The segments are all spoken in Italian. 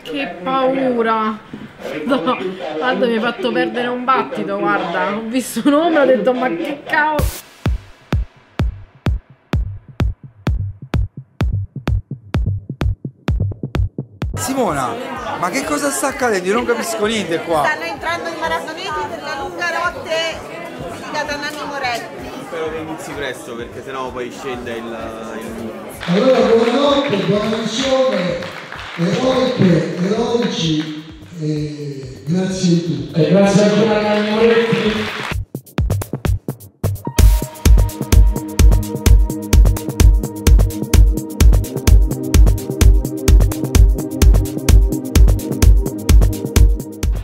Che paura! No, Aldo mi hai fatto perdere un battito, guarda. Ho visto un'ombra e ho detto ma che cavolo. Simona, ma che cosa sta accadendo? Io non capisco niente qua. Stanno entrando i maratoneti per la lunga notte dedicata a Nanni Moretti. Spero che inizi presto perché sennò poi scende il, il. Allora buonanotte, buona missione, eroiche, eroici, e grazie di tutto. E grazie ancora a Nanni Moretti.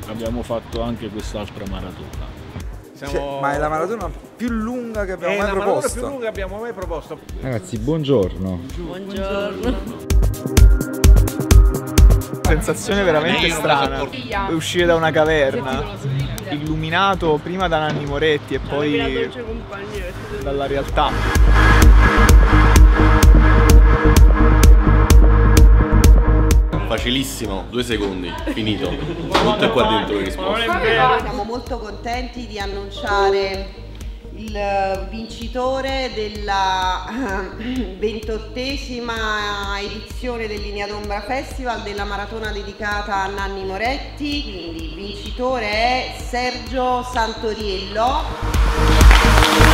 abbiamo fatto anche quest'altra maratona. Cioè, ma è la maratona più lunga che abbiamo È mai la maratona proposto. più lunga che abbiamo mai proposto. Ragazzi, buongiorno. Buongiorno. Sensazione veramente strana. Uscire da una caverna, illuminato prima da Nanni Moretti e poi dalla realtà. Facilissimo, due secondi, finito. Tutto è qua dentro le risposte. Siamo molto contenti di annunciare il vincitore della ventottesima edizione del Linea d'Ombra Festival della maratona dedicata a Nanni Moretti. Quindi il vincitore è Sergio Santoriello.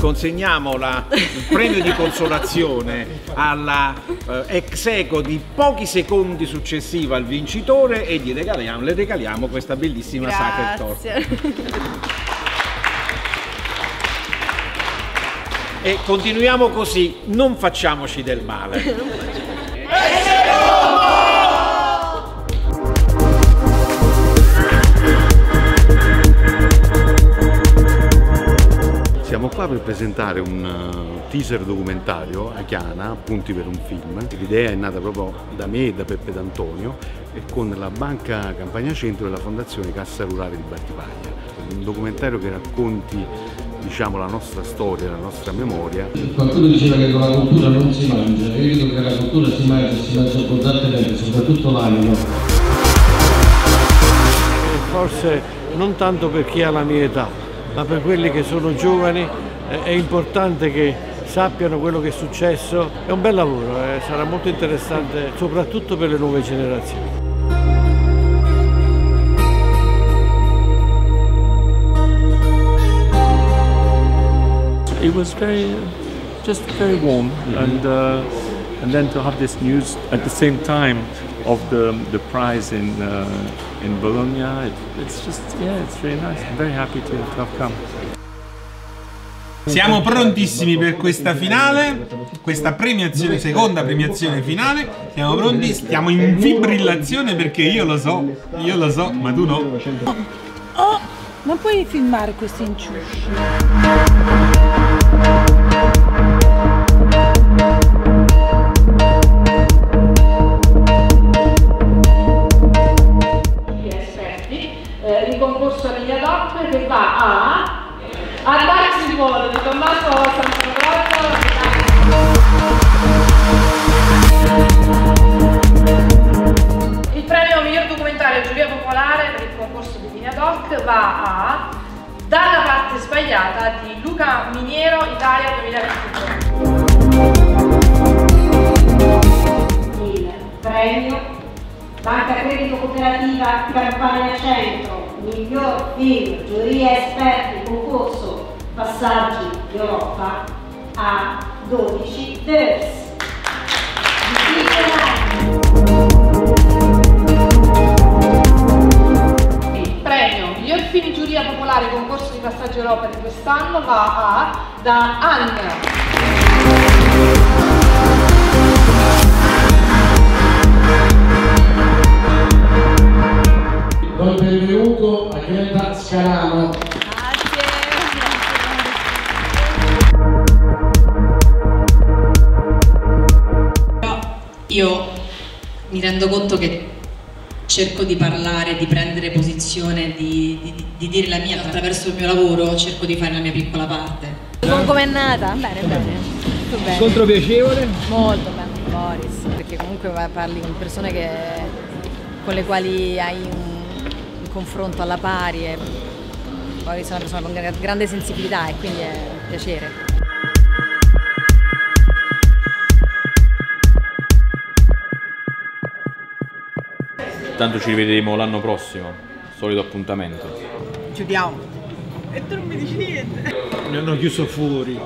Consegniamo la- il premio di consolazione alla eh, ex eco di pochi secondi successiva al vincitore e gli regaliamo, le regaliamo questa bellissima Torch. Grazie. E continuiamo così, non facciamoci del male. per presentare un uh, teaser documentario a Chiana, Punti per un film. L'idea è nata proprio da me e da Peppe D'Antonio e con la Banca Campagna Centro e la Fondazione Cassa Rurale di Battipaglia. Un documentario che racconti diciamo, la nostra storia, la nostra memoria Qualcuno diceva che con la cultura non si mangia, io dico che la cultura si mangia, si mangia abbondantemente, soprattutto l'animo. forse non tanto per chi ha la mia età, ma per quelli che sono giovani eh, è importante che sappiano quello che è successo. È un bel lavoro, eh, sarà molto interessante soprattutto per le nuove generazioni. It was very, just very warm, and uh, and then to have this news at the same time of the the prize in uh, in Bologna, it, it's just yeah, it's very nice. I'm very happy to have come. Siamo prontissimi per questa finale, questa premiazione, seconda premiazione finale. Siamo pronti, stiamo in fibrillazione perché io lo so, io lo so, ma tu no. Oh, ma puoi filmare questi inciusci? gli esperti, eh, Linea Doc che va a Andarsi vuole di Tommaso Sanfrodotto. Il premio miglior documentario giuria popolare per il concorso di Linea Doc va a Dalla parte sbagliata di Luca Miniero Italia 2023. Il premio Banca Credito Cooperativa Campania Centro, miglior film, giuria esperti, concorso, passaggi d'Europa a 12 Devers. Il premio miglior film giuria popolare concorso di passaggio Europa di quest'anno va a da Anna. Do il benvenuto a Greta Scarano. Io mi rendo conto che cerco di parlare, di prendere posizione, di, di- di dire la mia attraverso il mio lavoro, cerco di fare la mia piccola parte. Com'è nata? Bene, bene. molto bene. Incontro piacevole? Molto bene, Boris, perché comunque parli con persone che, con le quali hai un, un confronto alla pari e Boris è una persona con gra- grande sensibilità e quindi è un piacere. Tanto ci rivedremo l'anno prossimo, solito appuntamento. Chiudiamo. E tu non mi dici niente. Mi hanno chiuso fuori.